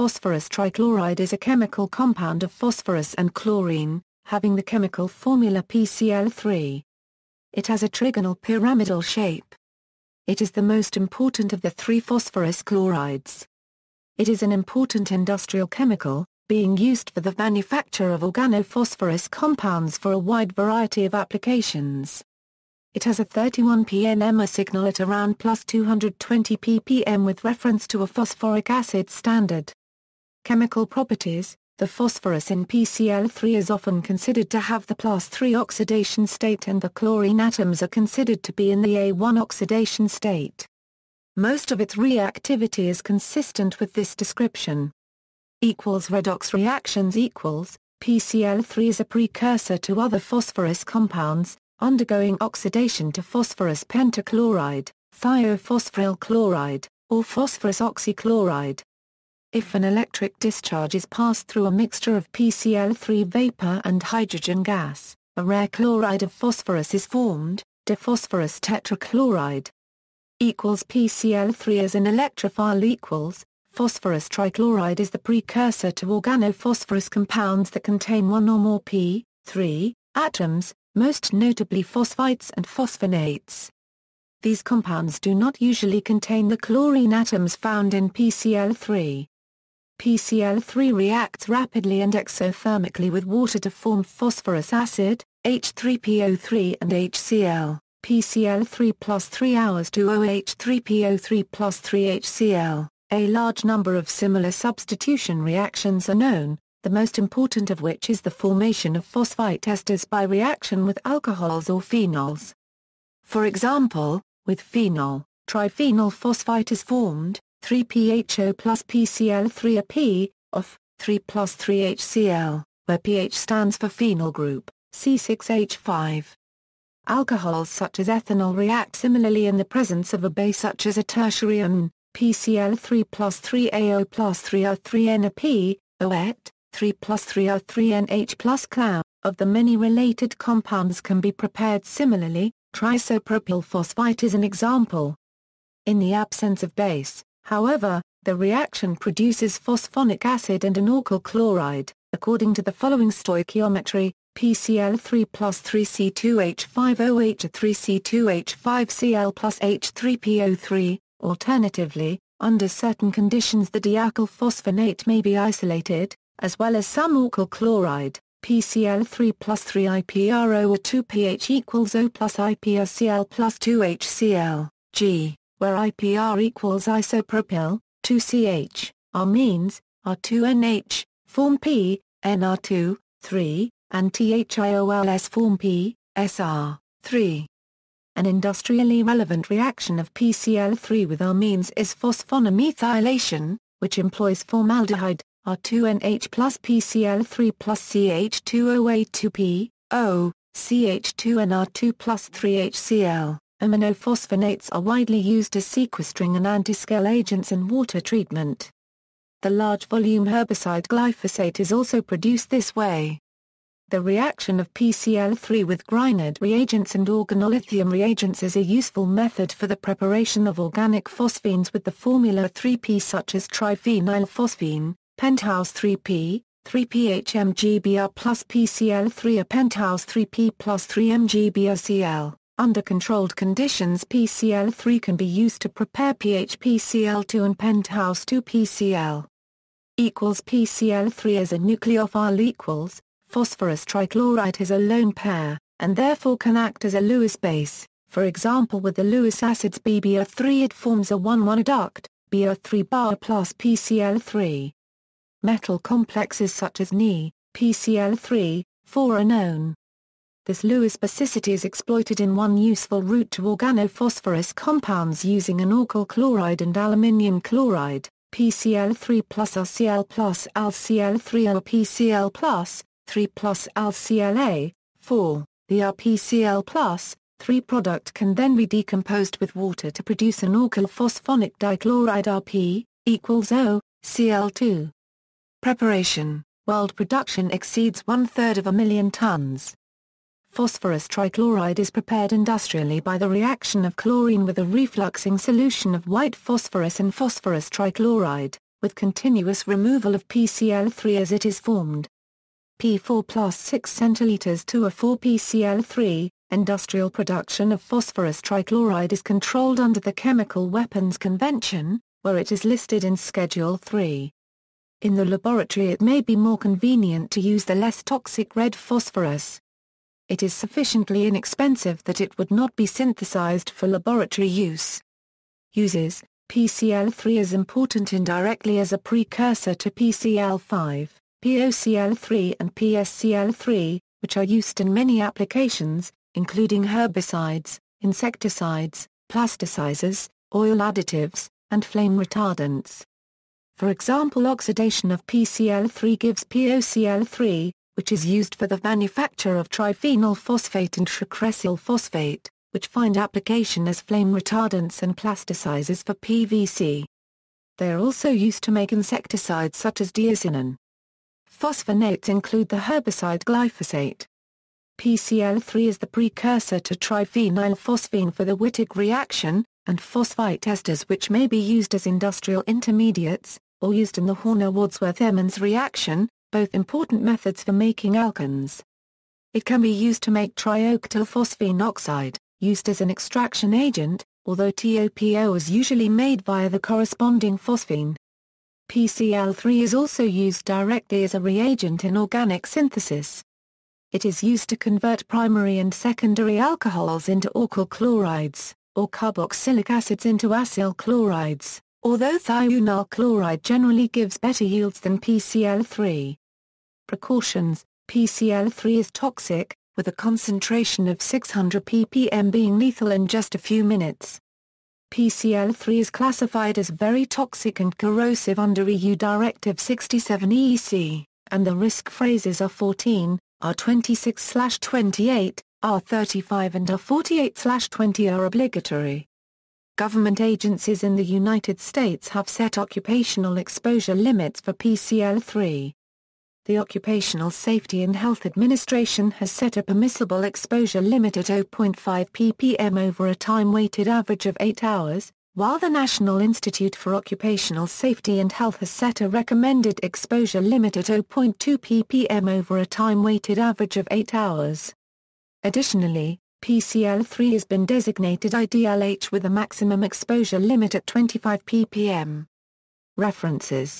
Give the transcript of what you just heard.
Phosphorus trichloride is a chemical compound of phosphorus and chlorine, having the chemical formula PCl3. It has a trigonal pyramidal shape. It is the most important of the three phosphorus chlorides. It is an important industrial chemical, being used for the manufacture of organophosphorus compounds for a wide variety of applications. It has a 31 pnm signal at around plus 220 ppm with reference to a phosphoric acid standard. Chemical properties The phosphorus in PCl3 is often considered to have the plus 3 oxidation state and the chlorine atoms are considered to be in the A1 oxidation state. Most of its reactivity is consistent with this description. Equals redox reactions equals, PCl3 is a precursor to other phosphorus compounds, undergoing oxidation to phosphorus pentachloride, thiophosphoryl chloride, or phosphorus oxychloride. If an electric discharge is passed through a mixture of PCl3 vapor and hydrogen gas, a rare chloride of phosphorus is formed, diphosphorus tetrachloride. Equals PCl3 as an electrophile equals, phosphorus trichloride is the precursor to organophosphorus compounds that contain one or more P3 atoms, most notably phosphites and phosphonates. These compounds do not usually contain the chlorine atoms found in PCl3. PCl3 reacts rapidly and exothermically with water to form phosphorous acid, H3PO3 and HCl, PCl3 plus 3 hours to OH3PO3 plus 3HCl. A large number of similar substitution reactions are known, the most important of which is the formation of phosphite esters by reaction with alcohols or phenols. For example, with phenol, triphenyl phosphite is formed, 3PHO plus PCl3 a P, of, 3 plus 3HCl, where pH stands for phenyl group, C6H5. Alcohols such as ethanol react similarly in the presence of a base such as a tertiary amine, PCl3 plus 3AO plus 3R3N a P, OET, 3 plus 3R3NH plus CLAM, of the many related compounds can be prepared similarly, triisopropyl phosphite is an example. In the absence of base, however, the reaction produces phosphonic acid and an alkyl chloride, according to the following stoichiometry, PCl3 plus 3C2H5OH3C2H5Cl plus H3PO3, alternatively, under certain conditions the dialkyl phosphonate may be isolated, as well as some alkyl chloride, PCl3 plus 3IPRO or 2pH equals O plus IPRCl plus 2HCl, G, where IPR equals isopropyl, 2CH, amines, R2NH, form P, NR2, 3, and THIOLS form P, SR, 3. An industrially relevant reaction of PCl3 with amines is phosphonomethylation, which employs formaldehyde, R2NH plus PCl3 plus CH2OA2P, O, CH2NR2 plus 3HCl. Aminophosphonates are widely used as sequestering and anti-scale agents in water treatment. The large-volume herbicide glyphosate is also produced this way. The reaction of PCl3 with Grignard reagents and organolithium reagents is a useful method for the preparation of organic phosphines with the formula 3P such as triphenylphosphine, penthouse 3P, 3PHMGBr plus PCl3 a penthouse 3P plus 3MGBrCl. Under controlled conditions PCl3 can be used to prepare PHPCl2 and penthouse 2PCl. Equals PCl3 as a nucleophile equals, phosphorus trichloride is a lone pair, and therefore can act as a Lewis base, for example with the Lewis acids BBr3 it forms a 1-1 adduct, Br3 bar plus PCl3. Metal complexes such as Ni, PCl3, 4 are known. This Lewis basicity is exploited in one useful route to organophosphorus compounds using an alkyl chloride and aluminium chloride, PCl3 plus RCl plus AlCl3 or PCl plus, 3 plus AlCla, 4, the RPCl plus, 3 product can then be decomposed with water to produce an alkyl phosphonic dichloride Rp, equals O, Cl2. Preparation World production exceeds one-third of a million tons. Phosphorus trichloride is prepared industrially by the reaction of chlorine with a refluxing solution of white phosphorus and phosphorus trichloride, with continuous removal of PCl3 as it is formed. P4 plus 6 centiliters to a 4 PCl3, industrial production of phosphorus trichloride is controlled under the Chemical Weapons Convention, where it is listed in Schedule 3. In the laboratory it may be more convenient to use the less toxic red phosphorus. It is sufficiently inexpensive that it would not be synthesized for laboratory use. Uses PCl3 is important indirectly as a precursor to PCl5. POCl3 and PSCl3, which are used in many applications, including herbicides, insecticides, plasticizers, oil additives, and flame retardants. For example oxidation of PCl3 gives POCl3, which is used for the manufacture of triphenyl phosphate and tricresyl phosphate, which find application as flame retardants and plasticizers for PVC. They are also used to make insecticides such as diazinon. Phosphonates include the herbicide glyphosate. PCl3 is the precursor to triphenylphosphine for the Wittig reaction, and phosphite esters which may be used as industrial intermediates, or used in the Horner-Wadsworth-Emmons reaction, both important methods for making alkanes. It can be used to make trioctylphosphine oxide, used as an extraction agent, although TOPO is usually made via the corresponding phosphine. PCl3 is also used directly as a reagent in organic synthesis. It is used to convert primary and secondary alcohols into alkyl chlorides, or carboxylic acids into acyl chlorides, although thionyl chloride generally gives better yields than PCl3. Precautions PCl3 is toxic, with a concentration of 600 ppm being lethal in just a few minutes. PCl3 is classified as very toxic and corrosive under EU Directive 67 EEC, and the risk phrases R14, R26-28, R35 and R48-20 are obligatory. Government agencies in the United States have set occupational exposure limits for PCl3 the Occupational Safety and Health Administration has set a permissible exposure limit at 0.5 ppm over a time-weighted average of 8 hours, while the National Institute for Occupational Safety and Health has set a recommended exposure limit at 0.2 ppm over a time-weighted average of 8 hours. Additionally, PCl3 has been designated IDLH with a maximum exposure limit at 25 ppm. References